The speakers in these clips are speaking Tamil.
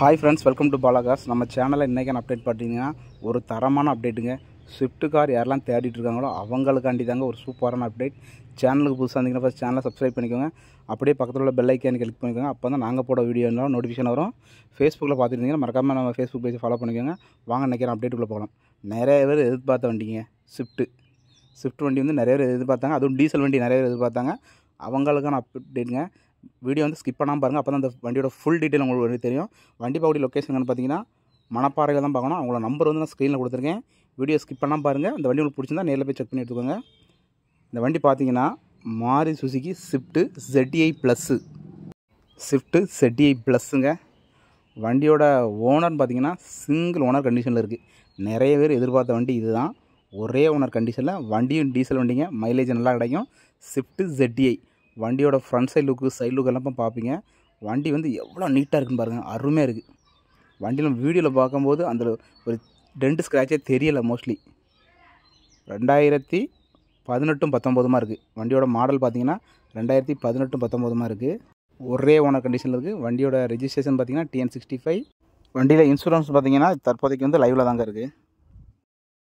ஹாய் ஃப்ரெண்ட்ஸ் வெல்கம் டு பாலாகாஸ் நம்ம சேனலில் இன்றைக்கி அப்டேட் பார்த்தீங்கன்னா ஒரு தரமான அப்டேட்டுங்க ஸ்விஃப்ட் கார் யாரெல்லாம் தேடிட்டு இருக்காங்களோ அவங்களுக்காண்டி தாங்க ஒரு சூப்பரான அப்டேட் சேனலுக்கு புதுசாக இருந்தீங்கன்னா ஃபஸ்ட் சேனலை சப்ஸ்கிரைப் பண்ணிக்கோங்க. அப்படியே பக்கத்தில் உள்ள பெல் ஐக்கானு கிளிக் பண்ணிக்கோங்க. அப்போ தான் நாங்கள் போட வீடியோ இருந்தாலும் நோட்டிஃபிகேஷன் வரும். ஃபேஸ்புக்கில் பார்த்துருந்தீங்கன்னா மறக்காமல் நம்ம ஃபேஸ்புக் பேஜ் ஃபாலோ பண்ணிக்கோங்க. வாங்க இன்றைக்கி அப்டேட்டுக்குள்ளே போகலாம். நிறைய பேர் எதிர்பார்த்த வண்டிங்க ஸ்விஃப்ட்டு ஸ்விஃப்ட் வண்டி வந்து நிறைய பேர் எதிர்பார்த்தாங்க. அதுவும் டீசல் வண்டி நிறைய பேர் எதிர்பார்த்தாங்க. அவங்களுக்கான அப்டேட்டுங்க வீடியோ வந்து ஸ்கிப் பண்ணாமல் பாருங்கள் அப்போ தான் அந்த வண்டியோட ஃபுல் டீட்டெயில் உங்களுக்கு தெரியும். வண்டி பகுதி லொக்கேஷன் பார்த்தீங்கன்னா மணப்பாறையில் தான் பார்க்கணும். அவங்களோட நம்பர் வந்து நான் ஸ்க்ரீனில் கொடுத்துருக்கேன். வீடியோ ஸ்கிப் பண்ணாமல் பாருங்கள் அந்த வண்டி உங்களுக்கு பிடிச்சிருந்தா நேரில் போய் செக் பண்ணி எடுத்துக்கோங்க. இந்த வண்டி பார்த்தீங்கன்னா Maruti Suzuki swift ZTI plus swift ZTI ப்ளஸ்ஸுங்க வண்டியோட ஓனர்னு பார்த்தீங்கன்னா சிங்கிள் ஓனர் கண்டிஷனில் இருக்குது நிறைய பேர் எதிர்பார்த்த வண்டி இதுதான். ஒரே ஓனர் கண்டிஷனில் வண்டியும் டீசல் வண்டிங்க. மைலேஜ் நல்லா கிடைக்கும். ஸ்விஃப்ட்டு ஜெட்டிஐ வண்டியோட front side look side look எல்லாம் பார்ப்பீங்க வண்டி வந்து எவ்வளோ நீட்டாக இருக்குன்னு பாருங்கள் அருமையாக இருக்குது வண்டியில் வீடியோவில் பார்க்கும்போது அந்த ஒரு டென்ட் ஸ்க்ராச்சே தெரியலை மோஸ்ட்லி ரெண்டாயிரத்தி பதினெட்டும் பத்தொம்போதுமா இருக்குது வண்டியோட மாடல் பார்த்தீங்கன்னா ரெண்டாயிரத்தி பதினெட்டும் பத்தொம்போதுமா இருக்குது ஒரே ஓனர் கண்டிஷனில் இருக்குது வண்டியோட ரெஜிஸ்ட்ரேஷன் பார்த்தீங்கன்னா டிஎன் சிக்ஸ்டி ஃபைவ் வண்டியில் இன்சூரன்ஸ் பார்த்தீங்கன்னா தற்போதைக்கு வந்து லைவில் தாங்க இருக்குது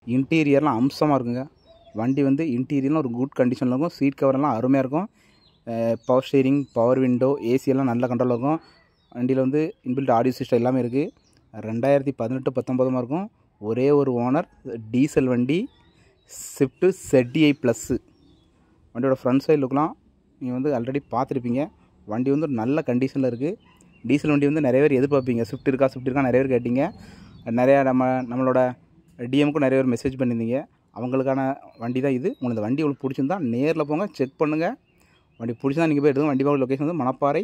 இன்டீரியர்லாம் அம்சமாக இருக்குங்க. வண்டி வந்து இன்டீரியர்லாம் ஒரு குட் கண்டிஷனில் இருக்கும். சீட் கவர்லாம் அருமையாக இருக்கும். பவர் ஸ்டீரிங் பவர் விண்டோ ஏசியெல்லாம் நல்ல கண்ட்ரோல் இருக்கும். வண்டியில் வந்து இன்பில்ட் ஆடியோ சிஸ்டம் எல்லாமே இருக்குது ரெண்டாயிரத்தி பதினெட்டு பத்தொம்பதுமாக இருக்கும் ஒரே ஒரு ஓனர் டீசல் வண்டி ஸ்விஃப்ட்டு செட்டிஐ ப்ளஸ்ஸு வண்டியோட ஃப்ரண்ட் சைடு லுக்லாம் நீங்கள் வந்து ஆல்ரெடி பார்த்துருப்பீங்க. வண்டி வந்து நல்ல கண்டிஷனில் இருக்குது டீசல் வண்டி வந்து நிறைய பேர் எதிர்பார்ப்பீங்க. ஸ்விஃப்ட் இருக்கா ஸ்விஃப்ட் இருக்கா நிறைய பேர் கேட்டீங்க. நிறையா நம்ம நம்மளோட டிஎம்க்கும் நிறைய பேர் மெசேஜ் பண்ணியிருந்தீங்க. அவங்களுக்கான வண்டி தான் இது. உங்களுக்கு இந்த வண்டி உங்களுக்கு பிடிச்சிருந்தா நேரில் போங்க செக் பண்ணுங்கள் வண்டி பிடிச்சா நீங்கள் போய் எடுத்து வண்டி பார்க்க லொக்கேஷன் வந்து Manapparai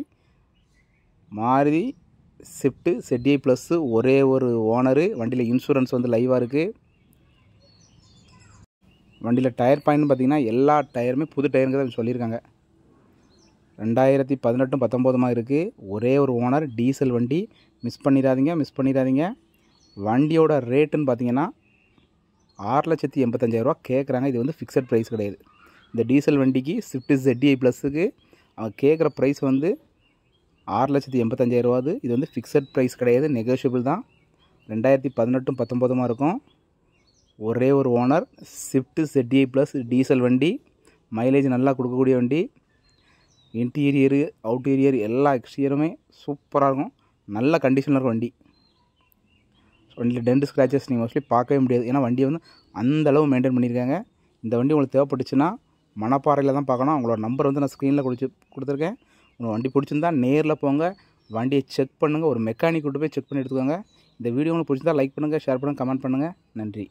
Maruti swift ZTI plus ஒரே ஒரு ஓனரு வண்டியில் இன்சூரன்ஸ் வந்து லைவாக இருக்குது வண்டியில் டயர் பாயிண்ட் பார்த்தீங்கன்னா எல்லா டயருமே புது டயருங்க தான் சொல்லியிருக்காங்க. ரெண்டாயிரத்தி பதினெட்டும் பத்தொம்போதுமா இருக்குது ஒரே ஒரு ஓனர் டீசல் வண்டி. மிஸ் பண்ணிடாதீங்க மிஸ் பண்ணிடாதீங்க. வண்டியோட ரேட்டுன்னு பார்த்தீங்கன்னா ஆறு லட்சத்தி எண்பத்தஞ்சாயிரரூவா கேட்குறாங்க இது வந்து ஃபிக்ஸட் ப்ரைஸ் கிடையாது. இந்த டீசல் வண்டிக்கு ஸ்விஃப்ட் ZTI ப்ளஸுக்கு அவங்க கேட்குற ப்ரைஸ் வந்து ஆறு லட்சத்தி எண்பத்தஞ்சாயிரரூவாது இது வந்து ஃபிக்ஸட் ப்ரைஸ் கிடையாது நெகோஷியபிள் தான். ரெண்டாயிரத்தி பதினெட்டும் பத்தொம்போதுமாக இருக்கும். ஒரே ஒரு owner swift ZTI plus diesel வண்டி மைலேஜ் நல்லா கொடுக்கக்கூடிய வண்டி. இன்டீரியரு அவுட்டீரியர் எல்லா எக்ஸ்டீரியருமே சூப்பராக இருக்கும். நல்ல கண்டிஷனில் இருக்கும் வண்டி. வண்டியில் டென்ட் ஸ்க்ராச்சஸ் நீங்கள் மோஸ்ட்லி பார்க்கவே முடியாது. ஏன்னா வண்டியை வந்து அந்தளவு மெயின்டைன் பண்ணியிருக்காங்க. இந்த வண்டி உங்களுக்கு தேவைப்பட்டுச்சுன்னா மணப்பாறையில் தான் பார்க்கணும். அவங்களோட நம்பர் வந்து நான் ஸ்க்ரீனில் கொடுத்து கொடுத்துருக்கேன். உங்களுக்கு வண்டி பிடிச்சிருந்தா நேரில் போங்க. வண்டியை செக் பண்ணுங்கள் ஒரு மெக்கானிக் கூட்டு போய் செக் பண்ணி எடுத்துக்கோங்க. இந்த வீடியோ உங்களுக்கு பிடிச்சிருந்தா லைக் பண்ணுங்கள் ஷேர் பண்ணுங்கள் கமெண்ட் பண்ணுங்கள் நன்றி.